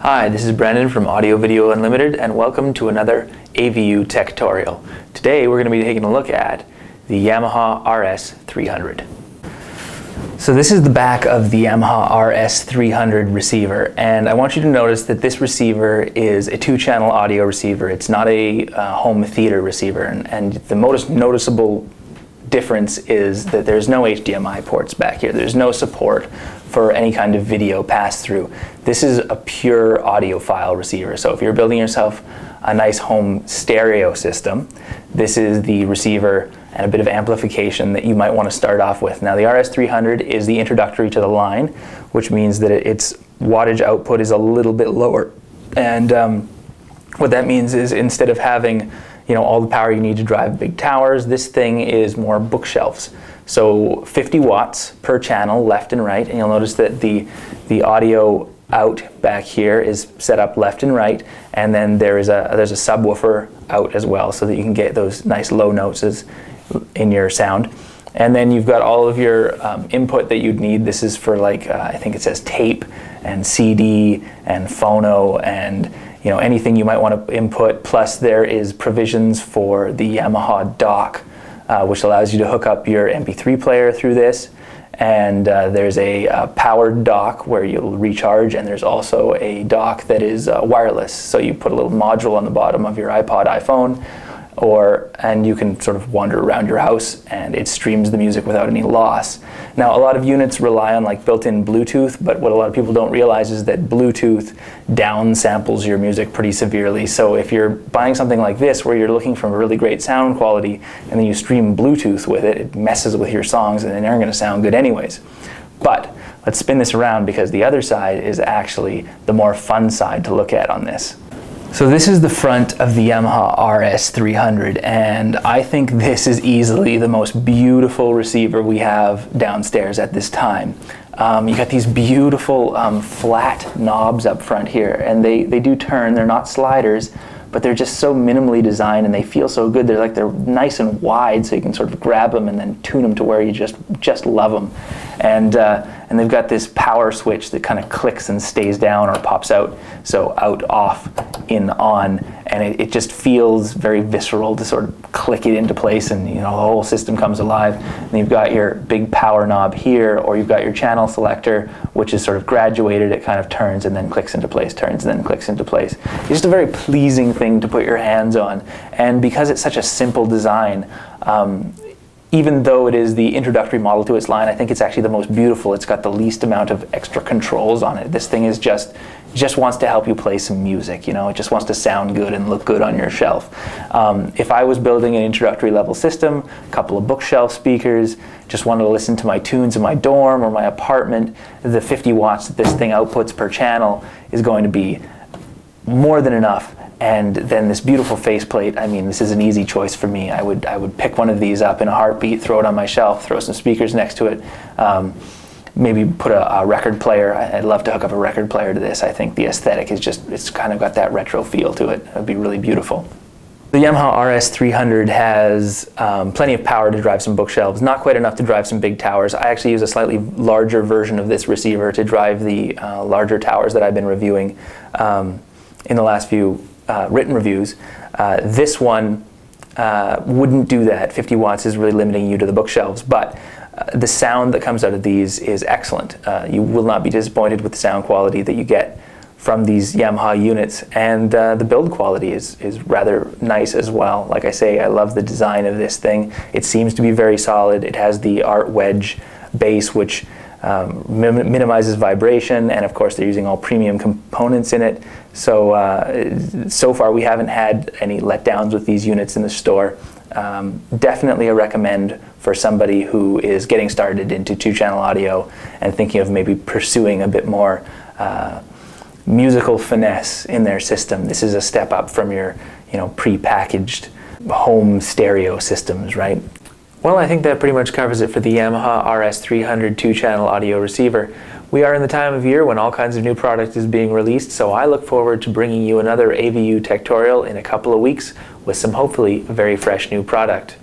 Hi, this is Brandon from Audio Video Unlimited and welcome to another AVU Tech Tutorial. Today we're going to be taking a look at the Yamaha RS300. So this is the back of the Yamaha RS300 receiver and I want you to notice that this receiver is a two-channel audio receiver. It's not a uh, home theater receiver and, and the most noticeable difference is that there's no HDMI ports back here. There's no support for any kind of video pass through. This is a pure audiophile receiver. So if you're building yourself a nice home stereo system, this is the receiver and a bit of amplification that you might want to start off with. Now the RS300 is the introductory to the line, which means that its wattage output is a little bit lower. And um, what that means is instead of having you know, all the power you need to drive big towers. This thing is more bookshelves. So 50 watts per channel left and right. And you'll notice that the, the audio out back here is set up left and right. And then there is a, there's a subwoofer out as well so that you can get those nice low notes in your sound. And then you've got all of your um, input that you'd need. This is for like, uh, I think it says tape and CD and phono and you know, anything you might want to input. Plus there is provisions for the Yamaha dock, uh, which allows you to hook up your MP3 player through this. And uh, there's a uh, powered dock where you'll recharge, and there's also a dock that is uh, wireless. So you put a little module on the bottom of your iPod, iPhone, or and you can sort of wander around your house and it streams the music without any loss. Now a lot of units rely on like built-in Bluetooth, but what a lot of people don't realize is that Bluetooth down samples your music pretty severely. So if you're buying something like this where you're looking for a really great sound quality and then you stream Bluetooth with it, it messes with your songs and they aren't going to sound good anyways. But let's spin this around because the other side is actually the more fun side to look at on this. So this is the front of the Yamaha RS300 and I think this is easily the most beautiful receiver we have downstairs at this time. Um, you got these beautiful um, flat knobs up front here and they, they do turn, they're not sliders, but they're just so minimally designed and they feel so good. They're like they're nice and wide, so you can sort of grab them and then tune them to where you just just love them. And uh, and they've got this power switch that kind of clicks and stays down or pops out. So out, off, in, on, and it, it just feels very visceral to sort of click it into place, and you know the whole system comes alive. And you've got your big power knob here, or you've got your channel selector, which is sort of graduated. It kind of turns and then clicks into place, turns and then clicks into place. It's just a very pleasing thing to put your hands on, and because it's such a simple design. Um, even though it is the introductory model to its line, I think it's actually the most beautiful. It's got the least amount of extra controls on it. This thing is just just wants to help you play some music. You know, it just wants to sound good and look good on your shelf. Um, if I was building an introductory level system, a couple of bookshelf speakers, just wanted to listen to my tunes in my dorm or my apartment, the 50 watts that this thing outputs per channel is going to be more than enough and then this beautiful faceplate. I mean, this is an easy choice for me. I would I would pick one of these up in a heartbeat, throw it on my shelf, throw some speakers next to it. Um, maybe put a, a, record player. I'd love to hook up a record player to this. I think the aesthetic is just, it's kind of got that retro feel to it. It would be really beautiful. The Yamaha RS300 has um, plenty of power to drive some bookshelves, not quite enough to drive some big towers. I actually use a slightly larger version of this receiver to drive the uh, larger towers that I've been reviewing um, in the last few uh, written reviews. Uh, this one uh, wouldn't do that. 50 watts is really limiting you to the bookshelves, but uh, the sound that comes out of these is excellent. Uh, you will not be disappointed with the sound quality that you get from these Yamaha units, and uh, the build quality is, is rather nice as well. Like I say, I love the design of this thing. It seems to be very solid. It has the art wedge base, which um, minimizes vibration, and of course they're using all premium components in it. So, uh, so far we haven't had any letdowns with these units in the store. Um, definitely a recommend for somebody who is getting started into two-channel audio and thinking of maybe pursuing a bit more uh, musical finesse in their system. This is a step up from your, you know, pre-packaged home stereo systems, right? Well, I think that pretty much covers it for the Yamaha RS300 two-channel audio receiver. We are in the time of year when all kinds of new product is being released, so I look forward to bringing you another AVU Techtorial in a couple of weeks with some hopefully very fresh new product.